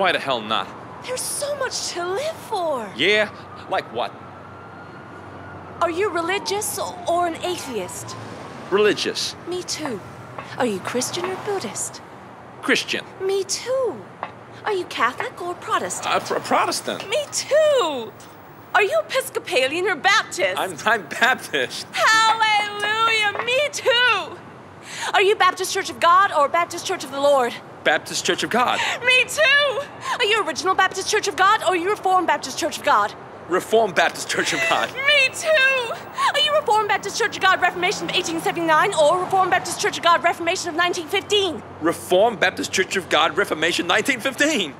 Why the hell not? There's so much to live for. Yeah? Like what? Are you religious or an atheist? Religious. Me too. Are you Christian or Buddhist? Christian. Me too. Are you Catholic or Protestant? Uh, pr- Protestant. Me too. Are you Episcopalian or Baptist? I'm, I'm Baptist. Hallelujah, me too. Are you Baptist Church of God or Baptist Church of the Lord? Baptist Church of God. Me too. Are you Original Baptist Church of God or you Reformed Baptist Church of God? Reformed Baptist Church of God. Me too. Are you Reformed Baptist Church of God Reformation of 1879 or Reformed Baptist Church of God Reformation of 1915? Reformed Baptist Church of God Reformation 1915.